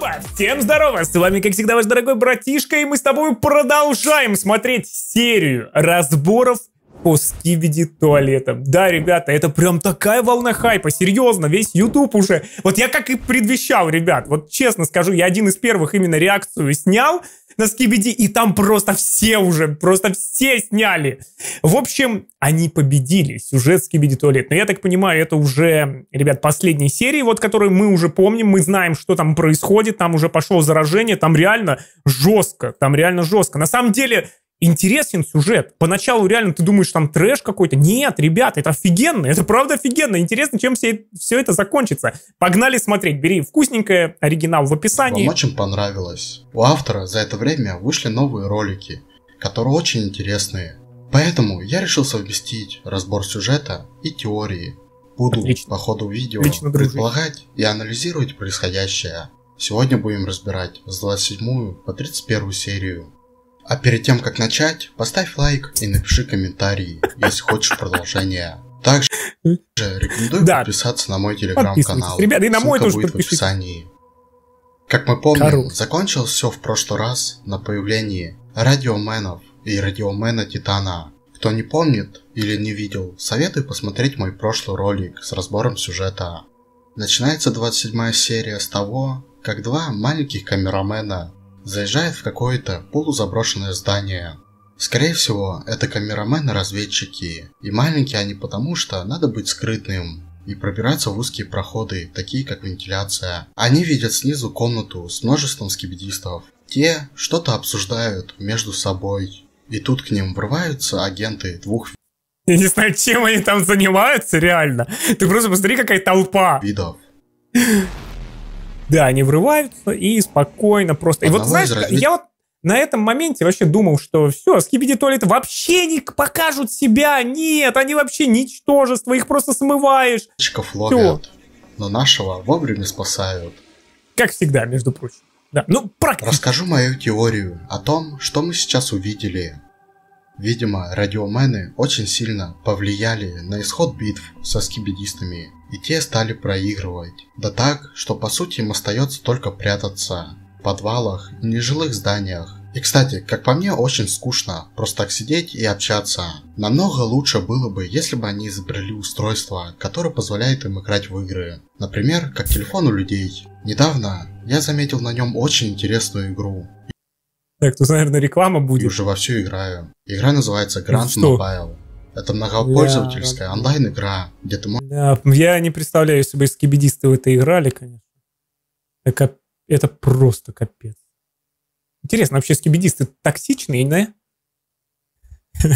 Ютуба! Всем здорово! С вами, как всегда, ваш дорогой братишка, и мы с тобой продолжаем смотреть серию разборов по скибиди туалетам. Да, ребята, это прям такая волна хайпа, серьезно, весь YouTube уже. Вот я как и предвещал, ребят, вот честно скажу, я один из первых именно реакцию снял на скибиди, и там просто все уже, просто все сняли. В общем, они победили, сюжет скибиди туалет. Но я так понимаю, это уже, ребят, последней серии, вот которую мы уже помним, мы знаем, что там происходит, там уже пошло заражение, там реально жестко, там реально жестко. На самом деле, интересен сюжет. Поначалу реально ты думаешь, там трэш какой-то. Нет, ребята, это офигенно, это правда офигенно. Интересно, чем все, все это закончится. Погнали смотреть, бери вкусненькое, оригинал в описании. Вам очень понравилось. У автора за это время вышли новые ролики, которые очень интересные. Поэтому я решил совместить разбор сюжета и теории. Буду Отлично. по ходу видео Отлично, предполагать и анализировать происходящее. Сегодня будем разбирать с 27 по 31 серию. А перед тем, как начать, поставь лайк и напиши комментарий, если хочешь продолжение. Также рекомендую да. подписаться на мой телеграм-канал. Ребята, и на мой тоже будет в описании. Как мы помним, Хорош. закончилось все в прошлый раз на появлении радиоменов и радиомена Титана. Кто не помнит или не видел, советую посмотреть мой прошлый ролик с разбором сюжета. Начинается 27 серия с того, как два маленьких камерамена заезжает в какое-то полузаброшенное здание. Скорее всего, это камерамены-разведчики, и маленькие они потому, что надо быть скрытным и пробираться в узкие проходы, такие как вентиляция. Они видят снизу комнату с множеством скибидистов. Те что-то обсуждают между собой, и тут к ним врываются агенты двух я не знаю, чем они там занимаются, реально. Ты просто посмотри, какая толпа. Видов. Да, они врываются и спокойно просто... И вот знаешь, я вот на этом моменте вообще думал, что все, скибиди туалет вообще не покажут себя. Нет, они вообще ничтожество, их просто смываешь. Чиков ловят, все. но нашего вовремя спасают. Как всегда, между прочим. Да, ну практика. Расскажу мою теорию о том, что мы сейчас увидели. Видимо, радиомены очень сильно повлияли на исход битв со скибидистами и те стали проигрывать. Да так, что по сути им остается только прятаться в подвалах и нежилых зданиях. И кстати, как по мне, очень скучно просто так сидеть и общаться. Намного лучше было бы, если бы они изобрели устройство, которое позволяет им играть в игры. Например, как телефон у людей. Недавно я заметил на нем очень интересную игру. Так, тут, наверное, реклама будет. И уже вовсю играю. Игра называется Grand ну, Mobile. Это многопользовательская да. онлайн-игра, где ты можешь... Да, я не представляю, если бы скибидисты в это играли, конечно. Это, это просто капец. Интересно, вообще скибидисты токсичные, да?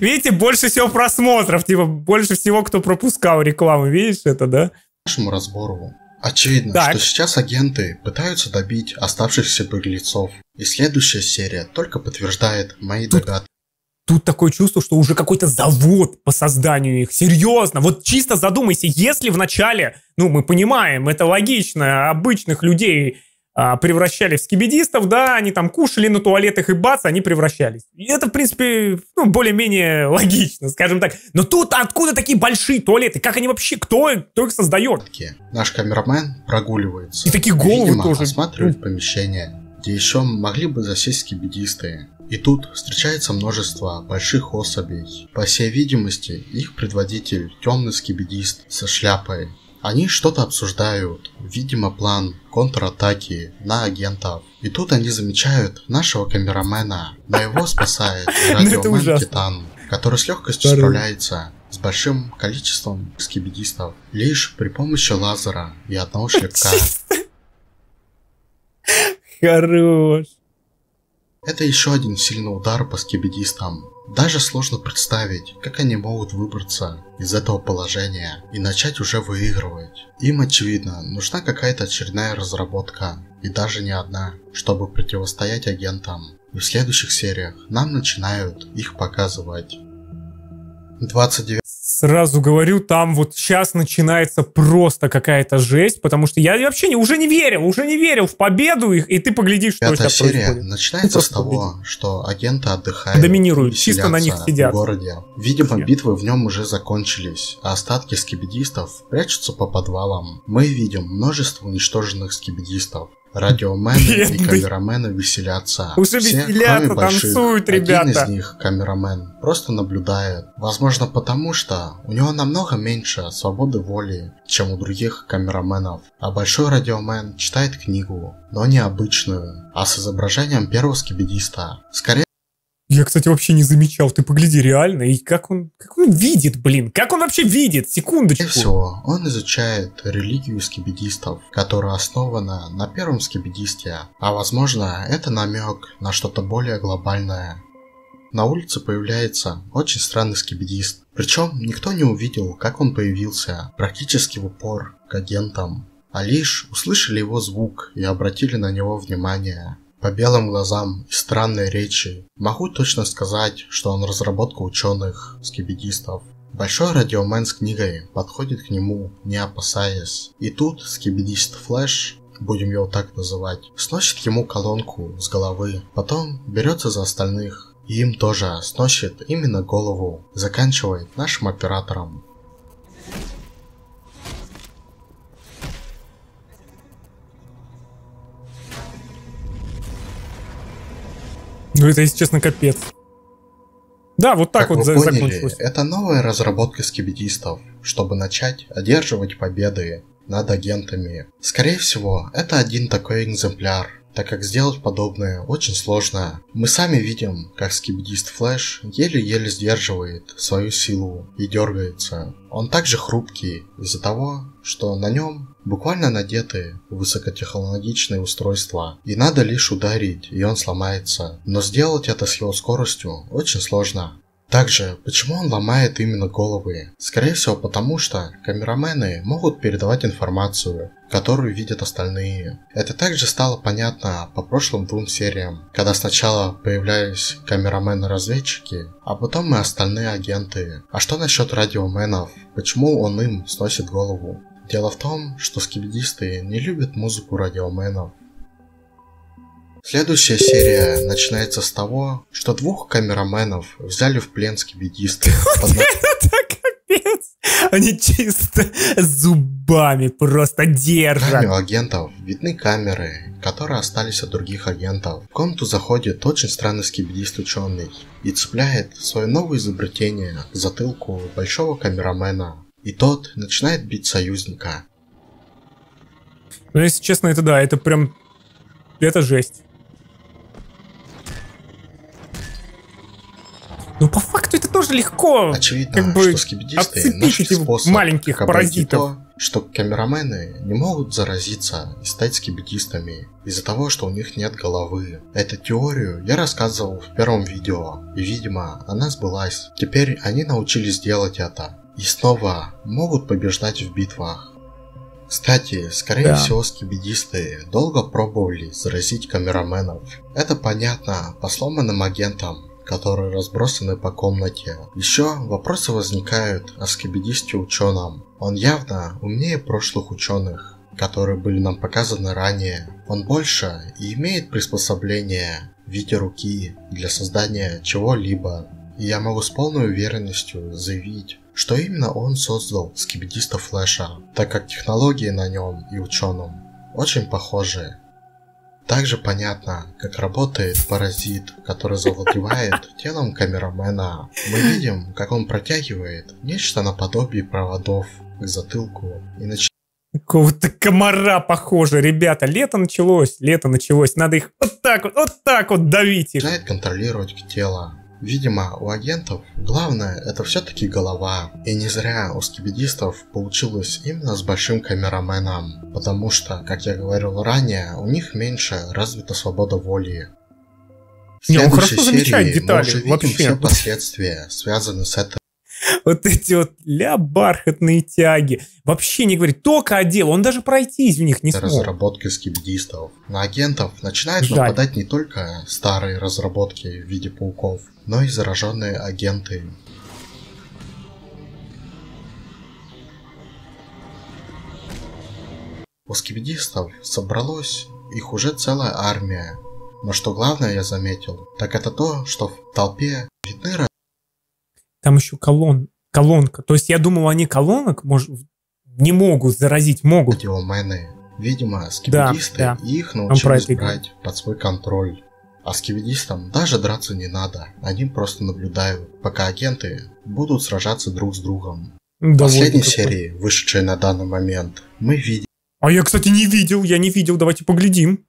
Видите, больше всего просмотров, типа, больше всего, кто пропускал рекламу, видишь это, да? Нашему разбору. Очевидно, так. что сейчас агенты пытаются добить оставшихся беглецов. И следующая серия только подтверждает мои Тут догадки. Тут такое чувство, что уже какой-то завод по созданию их. Серьезно, вот чисто задумайся, если в начале, ну, мы понимаем, это логично, обычных людей а, превращали в скибидистов, да, они там кушали на туалетах и бац, они превращались. И это, в принципе, ну, более-менее логично, скажем так. Но тут откуда такие большие туалеты? Как они вообще, кто, кто их создает? Наш камерамен прогуливается. И такие головы Видимо, тоже. осматривает помещение, где еще могли бы засесть скибидисты. И тут встречается множество больших особей. По всей видимости, их предводитель темный скибидист со шляпой. Они что-то обсуждают, видимо план контратаки на агентов. И тут они замечают нашего камерамена, но его спасает ну, радиомен Титан, который с легкостью справляется с большим количеством скибидистов лишь при помощи лазера и одного шлепка. Хорош. Это еще один сильный удар по скибидистам. Даже сложно представить, как они могут выбраться из этого положения и начать уже выигрывать. Им, очевидно, нужна какая-то очередная разработка, и даже не одна, чтобы противостоять агентам. И в следующих сериях нам начинают их показывать. 29 Сразу говорю, там вот сейчас начинается просто какая-то жесть, потому что я вообще не, уже не верил, уже не верил в победу, и, и ты поглядишь, что Пятая сейчас серия происходит. начинается с того, победить. что агенты отдыхают Доминируют, чисто на них сидят. в городе. Видимо, Все. битвы в нем уже закончились, а остатки скибидистов прячутся по подвалам. Мы видим множество уничтоженных скибидистов. Радиомены и Бедный. камерамены веселятся. Уже Все, веселятся, кроме больших. танцуют, Один ребята. из них, камерамен, просто наблюдает. Возможно потому, что у него намного меньше свободы воли, чем у других камераменов. А большой радиомен читает книгу, но не обычную, а с изображением первого скибидиста. Скорее Я, кстати, вообще не замечал. Ты погляди, реально. И как он, как он видит, блин. Как он вообще видит? Секундочку. всего, он изучает религию скибидистов, которая основана на первом скибидисте, а возможно это намек на что-то более глобальное. На улице появляется очень странный скибидист, причем никто не увидел, как он появился, практически в упор к агентам, а лишь услышали его звук и обратили на него внимание. По белым глазам и странной речи могу точно сказать, что он разработка ученых, скибидистов. Большой радиомен с книгой подходит к нему, не опасаясь. И тут скибидист Флэш, будем его так называть, сносит ему колонку с головы. Потом берется за остальных. И им тоже сносит именно голову. Заканчивает нашим оператором. Ну, это, если честно, капец. Да, вот так Как вот вы поняли, закончилось. это новая разработка скибидистов, чтобы начать одерживать победы над агентами. Скорее всего, это один такой экземпляр, так как сделать подобное очень сложно. Мы сами видим, как скибидист Флэш еле-еле сдерживает свою силу и дергается. Он также хрупкий из-за того, что на нем буквально надеты высокотехнологичные устройства, и надо лишь ударить, и он сломается. Но сделать это с его скоростью очень сложно. Также, почему он ломает именно головы? Скорее всего потому, что камерамены могут передавать информацию, которую видят остальные. Это также стало понятно по прошлым двум сериям, когда сначала появлялись камерамены-разведчики, а потом и остальные агенты. А что насчет радиоменов? Почему он им сносит голову? Дело в том, что скибидисты не любят музыку радиоменов. Следующая серия начинается с того, что двух камераменов взяли в плен скибидисты. Это капец. Они чисто зубами просто держат. Кроме агентов видны камеры, которые остались от других агентов. В комнату заходит очень странный скибидист ученый и цепляет свое новое изобретение к затылку большого камерамена. И тот начинает бить союзника. Ну, если честно, это да, это прям... Это жесть. Ну, по факту это тоже легко. Очевидно, как бы что скибидисты нашли способ, маленьких паразитов. то, что камерамены не могут заразиться и стать скибидистами из-за того, что у них нет головы. Эту теорию я рассказывал в первом видео, и видимо, она сбылась. Теперь они научились делать это. И снова могут побеждать в битвах. Кстати, скорее Да. всего скибидисты долго пробовали заразить камераменов. Это понятно по сломанным агентам, которые разбросаны по комнате. Еще вопросы возникают о скибидисте ученом. Он явно умнее прошлых ученых, которые были нам показаны ранее. Он больше и имеет приспособление в виде руки для создания чего-либо. И я могу с полной уверенностью заявить, что именно он создал скибидиста Флэша, так как технологии на нем и ученом очень похожи. Также понятно, как работает паразит, который завладевает телом камерамена. Мы видим, как он протягивает нечто наподобие проводов к затылку и начинает Какого-то комара похоже, ребята. Лето началось, лето началось. Надо их вот так вот, вот так вот давить их. начинает контролировать тело. Видимо, у агентов главное это все-таки голова. И не зря у скибидистов получилось именно с большим камераменом. Потому что, как я говорил ранее, у них меньше развита свобода воли. В Не, он следующей хорошо замечает серии мы детали, уже видим вообще. все последствия, связанные с этой вот эти вот ля бархатные тяги. Вообще не говорит, только одел, он даже пройтись в них не смог. Разработки скибдистов. На агентов начинают да. нападать не только старые разработки в виде пауков, но и зараженные агенты У скибидистов собралось их уже целая армия. Но что главное я заметил, так это то, что в толпе видны там еще колонн, колонка. То есть я думал, они колонок может, не могут заразить, могут. Радиомены. Видимо, скибидисты да, да. их научились брать под свой контроль. А скивидистам даже драться не надо, они просто наблюдают, пока агенты будут сражаться друг с другом. В последней серии, вышедшей на данный момент, мы видим... А я, кстати, не видел, я не видел, давайте поглядим.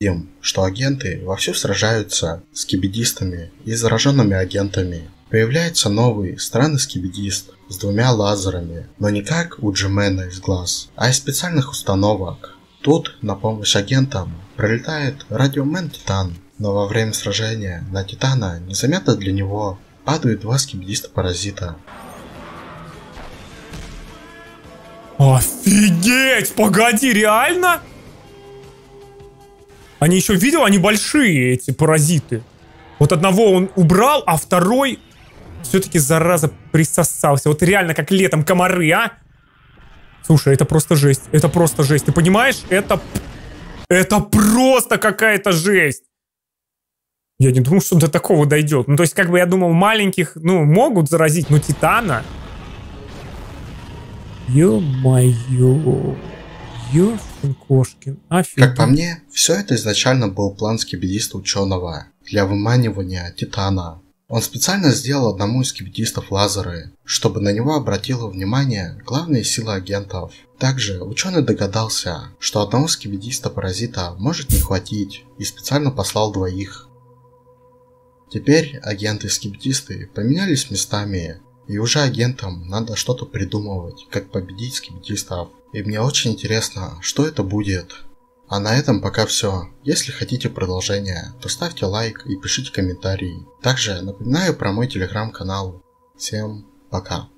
Видим, что агенты вовсю сражаются с кибидистами и зараженными агентами. Появляется новый, странный скибидист с двумя лазерами, но не как у Джимена из глаз, а из специальных установок, Тут на помощь агентам пролетает радиомен Титан, но во время сражения на Титана незаметно для него падают два скибидиста-паразита. Офигеть! Погоди, реально? Они еще видел, они большие, эти паразиты. Вот одного он убрал, а второй все-таки, зараза, присосался. Вот реально, как летом комары, а? Слушай, это просто жесть. Это просто жесть. Ты понимаешь? Это... Это просто какая-то жесть. Я не думал, что до такого дойдет. Ну, то есть, как бы я думал, маленьких, ну, могут заразить, но Титана... Ё-моё. Ёшкин кошкин. Офигеть. Как по мне, все это изначально был план скибидиста ученого для выманивания Титана. Он специально сделал одному из кибетистов лазеры, чтобы на него обратило внимание главные силы агентов. Также ученый догадался, что одного скибидиста-паразита может не хватить, и специально послал двоих. Теперь агенты и скибидисты поменялись местами, и уже агентам надо что-то придумывать, как победить скибидистов. И мне очень интересно, что это будет. А на этом пока все. Если хотите продолжение, то ставьте лайк и пишите комментарии. Также напоминаю про мой телеграм-канал. Всем пока.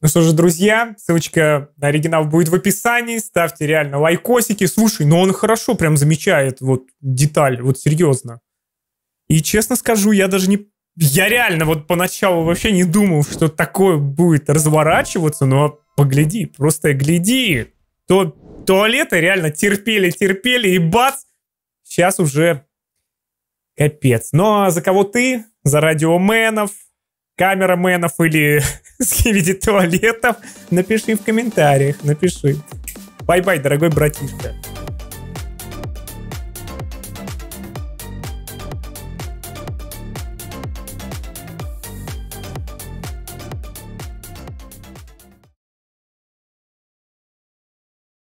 Ну что же, друзья, ссылочка на оригинал будет в описании. Ставьте реально лайкосики. Слушай, ну он хорошо прям замечает вот деталь, вот серьезно. И честно скажу, я даже не... Я реально вот поначалу вообще не думал, что такое будет разворачиваться, но погляди, просто гляди. То туалеты реально терпели, терпели, и бац, сейчас уже капец. Ну а за кого ты? За радиоменов, камераменов или skibidi туалетов? Напиши в комментариях, напиши. Bye-bye, дорогой братишка.